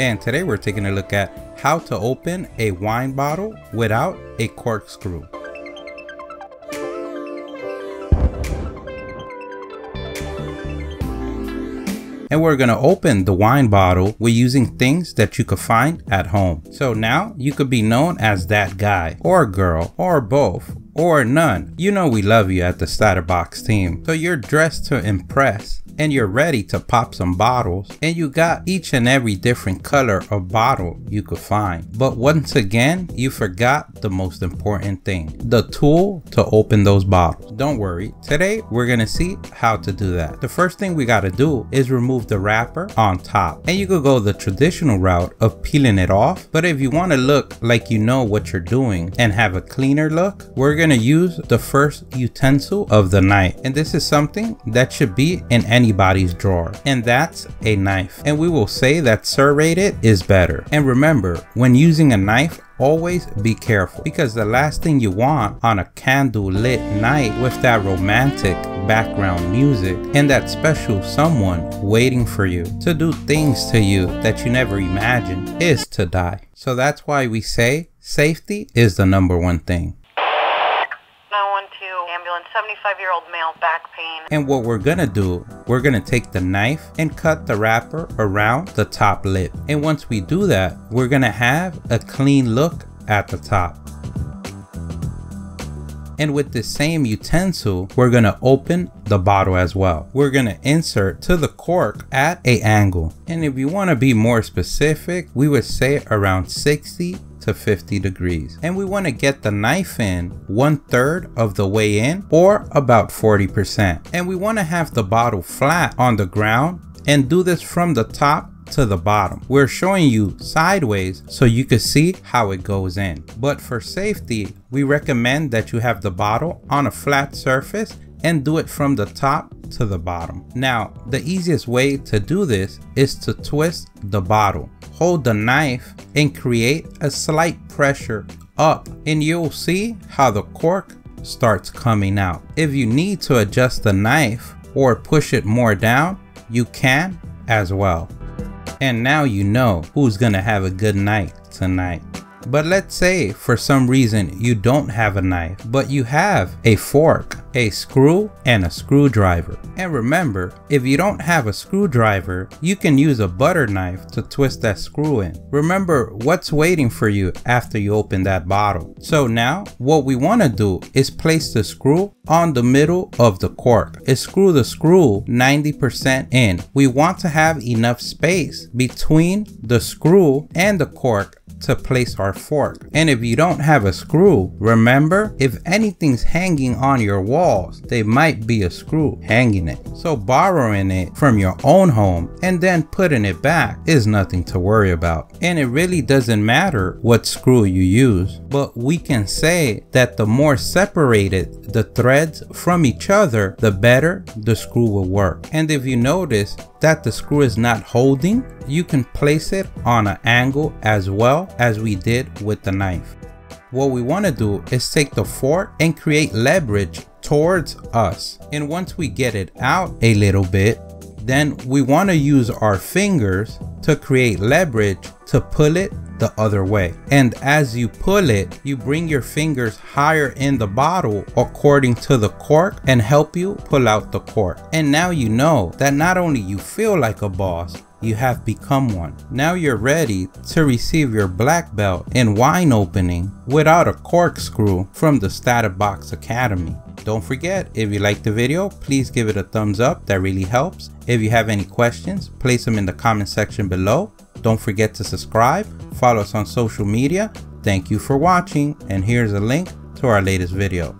and today we're taking a look at how to open a wine bottle without a corkscrew. and we're gonna open the wine bottle with using things that you could find at home. So now you could be known as that guy or girl or both or none. You know we love you at the StatUpBox team. So you're dressed to impress and you're ready to pop some bottles and you got each and every different color of bottle you could find. But once again, you forgot the most important thing, the tool to open those bottles. Don't worry, today we're gonna see how to do that. The first thing we gotta do is remove the wrapper on top and you could go the traditional route of peeling it off. But if you wanna look like you know what you're doing and have a cleaner look, we're gonna use the first utensil of the night. And this is something that should be in anybody's drawer, and that's a knife. And we will say that serrated is better. And remember, when using a knife, always be careful because the last thing you want on a candle lit night with that romantic background music and that special someone waiting for you to do things to you that you never imagined is to die. So that's why we say safety is the number one thing 75 year old male, back pain. And what we're gonna do, we're gonna take the knife and cut the wrapper around the top lip. And once we do that, we're gonna have a clean look at the top. And with the same utensil, we're gonna open the bottle as well. We're gonna insert to the cork at a angle. And if you wanna be more specific, we would say around 60 to 50 degrees. And we want to get the knife in one third of the way in or about 40%. And we want to have the bottle flat on the ground and do this from the top to the bottom. We're showing you sideways so you can see how it goes in. But for safety, we recommend that you have the bottle on a flat surface and do it from the top to the bottom. Now, the easiest way to do this is to twist the bottle hold the knife and create a slight pressure up and you'll see how the cork starts coming out. If you need to adjust the knife or push it more down, you can as well. And now you know who's gonna have a good night tonight. But let's say for some reason you don't have a knife, but you have a fork, a screw, and a screwdriver. And remember, if you don't have a screwdriver, you can use a butter knife to twist that screw in. Remember what's waiting for you after you open that bottle. So now what we want to do is place the screw on the middle of the cork. And screw the screw 90% in. We want to have enough space between the screw and the cork to place our fork. And if you don't have a screw, remember if anything's hanging on your walls, they might be a screw hanging it. So borrowing it from your own home and then putting it back is nothing to worry about. And it really doesn't matter what screw you use, but we can say that the more separated the threads from each other, the better the screw will work. And if you notice, that the screw is not holding, you can place it on an angle as well as we did with the knife. What we want to do is take the fork and create leverage towards us. And once we get it out a little bit, then we want to use our fingers to create leverage to pull it the other way. And as you pull it, you bring your fingers higher in the bottle according to the cork and help you pull out the cork. And now you know that not only you feel like a boss, you have become one. Now you're ready to receive your black belt in wine opening without a corkscrew from the StatUpBox Academy. Don't forget, if you like the video, please give it a thumbs up, that really helps. If you have any questions, place them in the comment section below. Don't forget to subscribe, follow us on social media. Thank you for watching, and here's a link to our latest video.